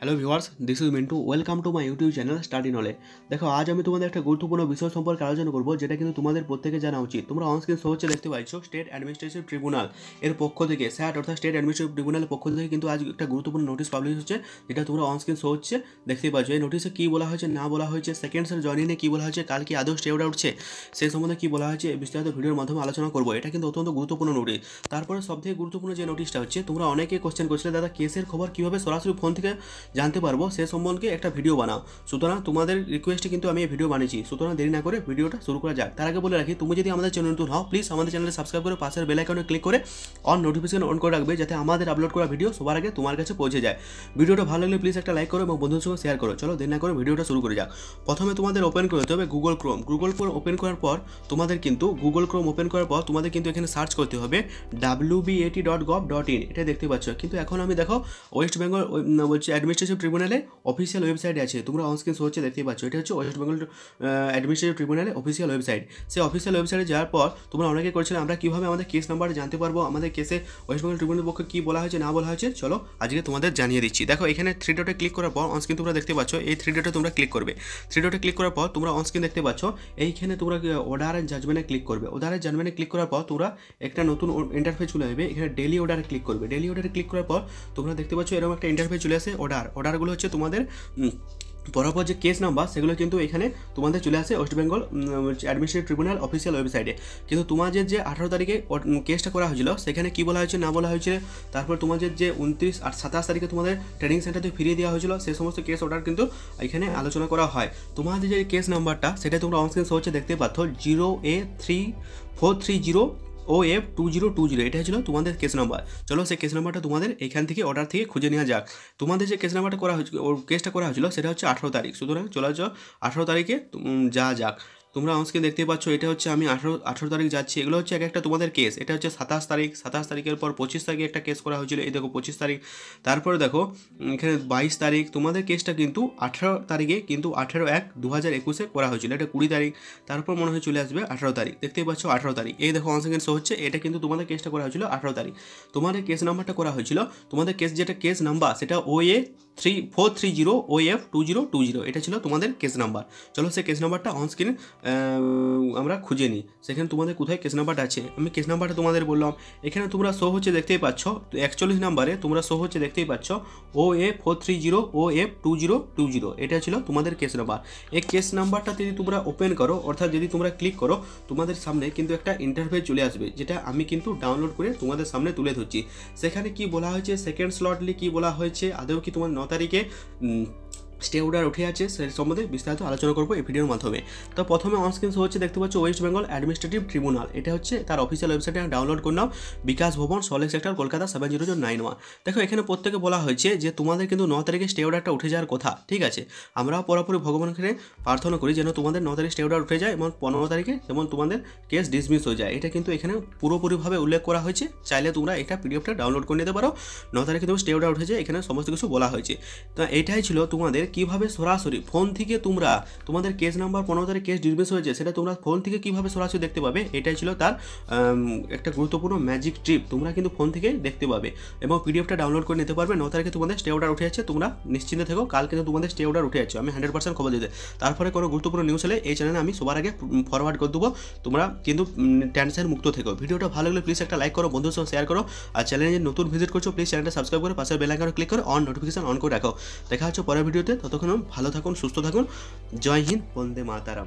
Hello viewers this is Mintu welcome to my YouTube channel study নলে দেখো, আজ আমি তোমাদের একটা গুরুত্বপূর্ণ বিষয় সম্পর্কে আলোচনা করব, যেটা কিন্তু তোমাদের প্রত্যেকে জানা উচিত। তোমরা অনস্ক্রিন শো হচ্ছে দেখতে পাচ্ছ স্টেট অ্যাডমিনিস্ট্রেটিভ ট্রিব্যুনাল এর পক্ষ থেকে স্যাট অর্থাৎ স্টেট অ্যাডমিনিস্ট্রেটিভ ট্রিব্যুনালের পক্ষ থেকে কিন্তু আজ একটা গুরুত্বপূর্ণ নোটিশ পাবলিশ হচ্ছে, যেটা তোমরা অনস্ক্রিন শো হচ্ছে দেখতে পাচ্ছ এই নোটিশে কী বলা হয়েছে, না বলা হয়েছে সেকেন্ড স্যার জয়নিংয়ে কী বলা হয়েছে, কাল কি আদৌ স্টে উঠছে, সেই সম্বন্ধে কী বলা হয়েছে বিস্তারিত ভিডিওর মাধ্যমে আলোচনা করব। এটা কিন্তু অত্যন্ত গুরুত্বপূর্ণ নোটিশ তারপরে সবথেকে গুরুত্বপূর্ণ যে নোটিশটা হচ্ছে, তোমরা অনেকে কোশ্চেন করছিলে, দাদা কেসের খবর কীভাবে সরাসরি ফোন থেকে জানতে পারব সে সম্বন্ধে একটা ভিডিও বানাও। সুতরাং তোমাদের রিকোয়েস্টে কিন্তু আমি এই ভিডিও বানিয়েছি। সুতরাং দেরি না করে ভিডিওটা শুরু করা যাক। তার আগে বলে রাখি, তুমি যদি আমাদের চ্যানেল নতুন হও প্লিজ আমাদের চ্যানেলে সাবস্ক্রাইব করে পাশের বেল আইকনে ক্লিক করে অন নোটিফিকেশন অন করে রাখবে, যাতে আমাদের আপলোড করা ভিডিও সবার আগে তোমার কাছে পৌঁছে যায়। ভিডিওটা ভালো লাগলে প্লিজ একটা লাইক করো এবং বন্ধুদের সঙ্গে শেয়ার করো। চলো দেরি না করে ভিডিওটা শুরু করে যাক। প্রথমে তোমাদের ওপেন করতে হবে Google Chrome Google Chrome open করার পর তোমাদের কিন্তু গুগল ক্রোম ওপেন করার পর তোমাদের কিন্তু এখানে সার্চ করতে হবে W BAT dot gov dot in এটা দেখতে পাচ্ছ। কিন্তু এখন আমি দেখো ওয়েস্ট বেঙ্গল বলছি অ্যাডমিনিস্ট্রেটিভ ট্রিব্যুনালে অফিসিয়াল ওয়েবসাইট আছে। তোমরা অনস্ক্রিন শো হচ্ছে দেখতেই পাচ্ছ। এটা হচ্ছে ওয়েস্ট বেঙ্গল অ্যাডমিনিস্ট্রেটিভ ট্রিব্যুনালে অফিসিয়াল ওয়েবসাইট সেই অফিসিয়াল ওয়েবসাইটে যাওয়ার পর তোমরা অনেকে করছিলে, আমরা কীভাবে আমাদের কেস নাম্বার জানতে পারব? আমাদের কেসে ওয়েস্ট বেঙ্গল ট্রিব্যুনালের পক্ষে কী বলা হয়েছে, না বলা হয়েছে? চলো আজকে তোমাদের জানিয়ে দিচ্ছি। দেখো, এখানে থ্রি ডটে ক্লিক করার পর অনস্ক্রিন তোমরা দেখতে পাচ্ছ, এই থ্রি ডটে তোমরা ক্লিক করবে। থ্রি ডটে ক্লিক করার পর তোমরা অনস্ক্রিন দেখতে পাচ্ছ, এইখানে তোমরা অর্ডার অ্যান্ড জাজমেন্টে ক্লিক করবে। অর্ডার অ্যান্ড জাজমেন্টে ক্লিক করার পর তোমরা একটা নতুন ইন্টারফেস চলে আসবে। এখানে ডেলি অর্ডারে ক্লিক করবে। ডেলি অর্ডারে ক্লিক করার পর তোমরা দেখতে পাচ্ছ, এরকম একটা ইন্টারফেস চলে আসে অর্ডার অর্ডারগুলো হচ্ছে তোমাদের পরপর যে কেস নাম্বার সেগুলো কিন্তু এখানে তোমাদের চলে আসে West Bengal administrative tribunal official ওয়েবসাইটে কিন্তু তোমাদের যে আঠারো তারিখে কেসটা করা হয়েছিল, সেখানে কী বলা হয়েছে, না বলা হয়েছে, তারপর তোমাদের যে উনত্রিশ আর সাতাশ তারিখে তোমাদের ট্রেনিং সেন্টারতে ফিরিয়ে দেওয়া হয়েছিল সেই সমস্ত কেস অর্ডার কিন্তু এখানে আলোচনা করা হয়। তোমাদের যে কেস নাম্বারটা সেটা তোমরা অনস্ক্রিন হচ্ছে দেখতে পাচ্ছ zero A three four three zero O F two zero two zero এটা ছিল তোমাদের কেস নাম্বার চলো সেই কেস নাম্বারটা তোমাদের এখান থেকে অর্ডার থেকে খুঁজে নেওয়া যাক। তোমাদের যে কেস নাম্বারটা করা হয়েছিল, ওর কেসটা করা হয়েছিল, সেটা হচ্ছে আঠারো তারিখ। সুতরাং চলে যাও আঠারো তারিখে যা যাক। তোমরা আজকে দেখতে পাচ্ছ, এটা হচ্ছে আমি আঠেরো আঠেরো তারিখ যাচ্ছি। এগুলো হচ্ছে এক একটা তোমাদের কেস এটা হচ্ছে সাতাশ তারিখ, সাতাশ তারিখের পর পঁচিশ তারিখে একটা কেস করা হয়েছিল। এই দেখো পঁচিশ তারিখ। তারপরে দেখো এখানে বাইশ তারিখ। তোমাদের কেসটা কিন্তু আঠেরো তারিখে কিন্তু আঠেরো এক দু হাজার একুশে করা হয়েছিল। এটা কুড়ি তারিখ। তারপর মনে হয় চলে আসবে আঠেরো তারিখ। দেখতেই পাচ্ছ আঠারো তারিখ। এই দেখো অন সেকেন্ড শো হচ্ছে। এটা কিন্তু তোমাদের কেসটা করা হয়েছিল আঠেরো তারিখ। তোমাদের কেস নাম্বারটা করা হয়েছিল, তোমাদের কেস যেটা কেস নাম্বার সেটা O A three four three zero O F two zero two zero এটা ছিল তোমাদের কেস নাম্বার চলো সেই কেস নাম্বারটা অন স্ক্রিন আমরা খুঁজে নিই। সেখানে তোমাদের কোথায় কেস নাম্বারটা আছে? আমি কেস নাম্বারটা তোমাদের বললাম। এখানে তোমরা শো হচ্ছে দেখতেই পাচ্ছ, তো একচল্লিশ নাম্বারে তোমরা শো হচ্ছে দেখতেই পাচ্ছ O A four three zero O F two zero two zero এটা ছিল তোমাদের কেস নাম্বার এই কেস নাম্বারটা যদি তোমরা ওপেন করো, অর্থাৎ যদি তোমরা ক্লিক করো, তোমাদের সামনে কিন্তু একটা ইন্টারভিউ চলে আসবে, যেটা আমি কিন্তু ডাউনলোড করে তোমাদের সামনে তুলে ধরছি। সেখানে কি বলা হয়েছে? সেকেন্ড স্লটলি কি বলা হয়েছে? আদৌ কি তোমার ন তারিখে স্টে অর্ডার উঠে আছে, সে সম্বন্ধে বিস্তারিত আলোচনা করব এই ভিডিওর মাধ্যমে। তো প্রথমে অনস্ক্রিন শো হচ্ছে, দেখতে পাচ্ছ ওয়েস্ট বেঙ্গল অ্যাডমিনিস্ট্রেটিভ ট্রিব্যুনাল এটা হচ্ছে তার অফিসিয়াল ওয়েবসাইটে ডাউনলোড করে নাও Bikash Bhavan Salt Lake sector Kolkata seven zero zero nine one দেখো, এখানে প্রত্যেকে বলা হয়েছে যে, তোমাদের কিন্তু ন তারিখে স্টে অর্ডারটা উঠে যাওয়ার কথা, ঠিক আছে? আমরাও পুরোপুরি ভগবানকে প্রার্থনা করি যেন তোমাদের ন তারিখ স্টে অর্ডার উঠে যায় এবং পনেরো তারিখে যেমন তোমাদের কেস ডিসমিস হয়ে যায়। এটা কিন্তু এখানে পুরোপুরিভাবে উল্লেখ করা হয়েছে। চাইলে তোমরা এটা পিডিএফটা ডাউনলোড করে নিতে পারো। ন তারিখে তুমি স্টে অর্ডার উঠে যায়, এখানে সমস্ত কিছু বলা হয়েছে। তো এটাই ছিল তোমাদের কীভাবে সরাসরি? ফোন থেকে তোমরা, তোমাদের কেস নাম্বার পনেরো তারিখ কেস ডিসমিস হয়েছে, সেটা তোমরা ফোন থেকে কীভাবে সরাসরি দেখতে পাবে? এটাই ছিল তার একটা গুরুত্বপূর্ণ ম্যাজিক ট্রিপ তোমরা কিন্তু ফোন থেকে দেখতে পাবে এবং পিডিএফটা ডাউনলোড করে নিতে পারবে। ন তারিখে তোমাদের স্টে অর্ডার উঠে যাচ্ছে, তোমরা নিশ্চিন্তে থেকো। কাল কিন্তু তোমাদের স্টে অর্ডার উঠে যাচ্ছে। আমি হান্ড্রেড পার্সেন্ট খবর দিতে তারপরে কোনো গুরুত্বপূর্ণ নিউজ হলে এই চ্যানেলে আমি সবার আগে ফরওয়ার্ড করে দেবো। তোমরা কিন্তু টেনশন মুক্ত থেকো। ভিডিওটা ভালো লাগলে প্লিজ একটা লাইক করো বন্ধুর সঙ্গে শেয়ার করো। আর চ্যানেলে নতুন ভিজিট করছ প্লিজ চ্যানেলটা সাবস্ক্রাইব করে পাশের বেল আইকনে ক্লিক করে অন নোটিফিকেশন অন করে রাখো। দেখা হচ্ছে পরের ভিডিওতে ততক্ষণ ভালো থাকুন সুস্থ থাকুন। জয় হিন্দ বন্দে মাতারাম।